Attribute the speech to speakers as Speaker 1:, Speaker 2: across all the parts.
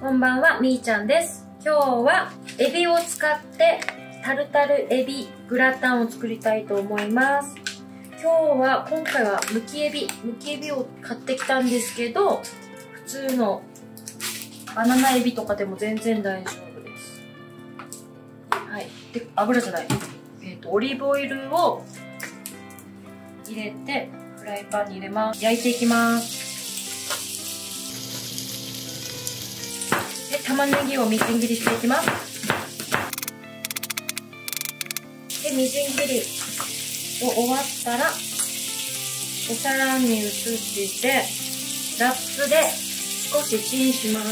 Speaker 1: こんばんは、みーちゃんです。今日はエビを使ってタルタルエビグラタンを作りたいと思います。今日は、今回はむきエビ、むきエビを買ってきたんですけど、普通のバナナエビとかでも全然大丈夫です。はい。で、油じゃない。えっ、と、オリーブオイルを入れて、フライパンに入れます。焼いていきます。玉ねぎをみじん切りしていきます。で、みじん切りを終わったら、お皿に移して、ラップで少しチンします。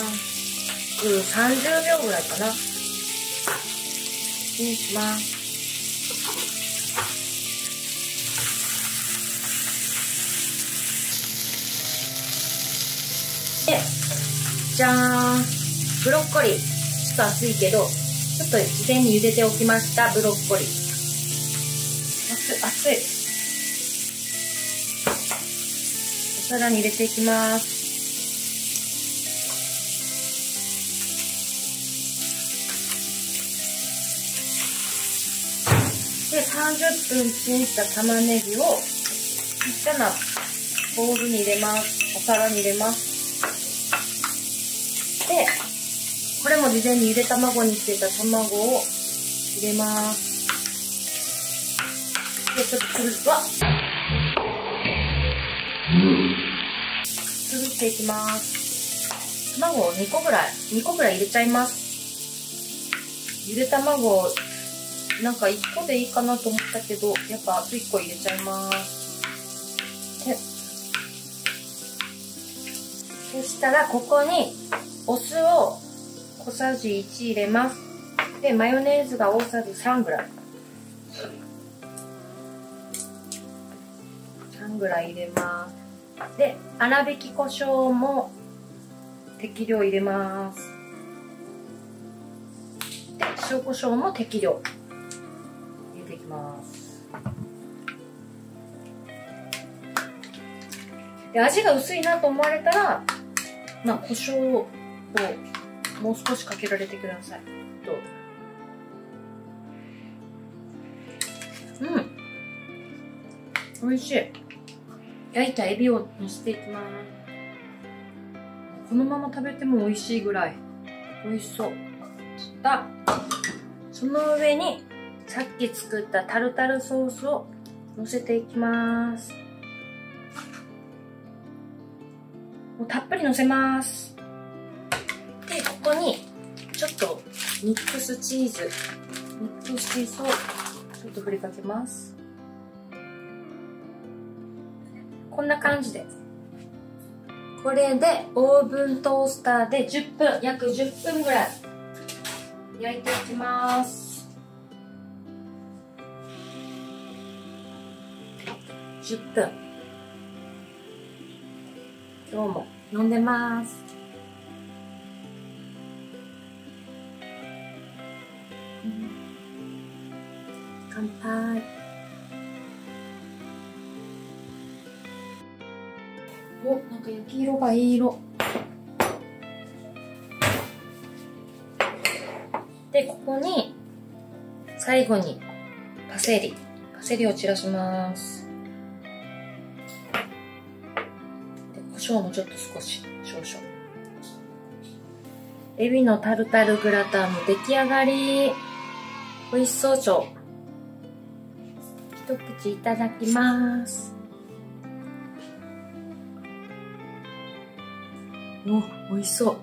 Speaker 1: 30秒ぐらいかな。チンします。で、じゃーん。ブロッコリー。ちょっと熱いけど、ちょっと事前に茹でておきました、ブロッコリー。熱い、熱い。お皿に入れていきます。で、30分チンした玉ねぎを、ちっちゃなボウルに入れます。お皿に入れます。で、これも事前にゆで卵にしていた卵を入れます。で、ちょっとつる、わっつぶっていきます。卵を2個ぐらい、2個ぐらい入れちゃいます。ゆで卵、なんか1個でいいかなと思ったけど、やっぱあと1個入れちゃいます。そしたらここにお酢を小さじ1入れます。で、マヨネーズが大さじ3ぐらい。3ぐらい入れます。で、粗挽き胡椒も適量入れます。で、塩胡椒も適量入れていきます。で、味が薄いなと思われたら、まあ、胡椒をもう少しかけられてください。と。う？ん。美味しい。焼いたエビを乗せていきます。このまま食べても美味しいぐらい美味しそう。だ。その上にさっき作ったタルタルソースを乗せていきます。もうたっぷり乗せます。で、ここに、ちょっと、ミックスチーズ、ミックスチーズを、ちょっと振りかけます。こんな感じで。これで、オーブントースターで10分、約10分ぐらい、焼いていきます。10分。今日も飲んでます。乾杯。お、なんか焼き色がいい色。で、ここに、最後に、パセリ。パセリを散らします。で、胡椒もちょっと少し、少々。エビのタルタルグラタンの出来上がり。美味しそうちょ。一口いただきます。お、美味しそう。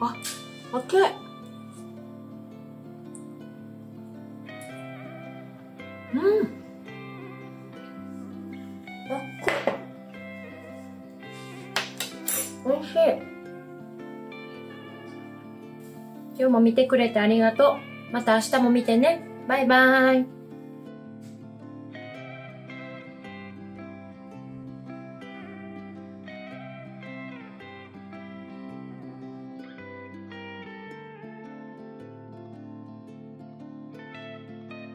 Speaker 1: あ、熱い。うん。あ、美味しい。今日も見てくれてありがとう。また明日も見てね。バイバーイ。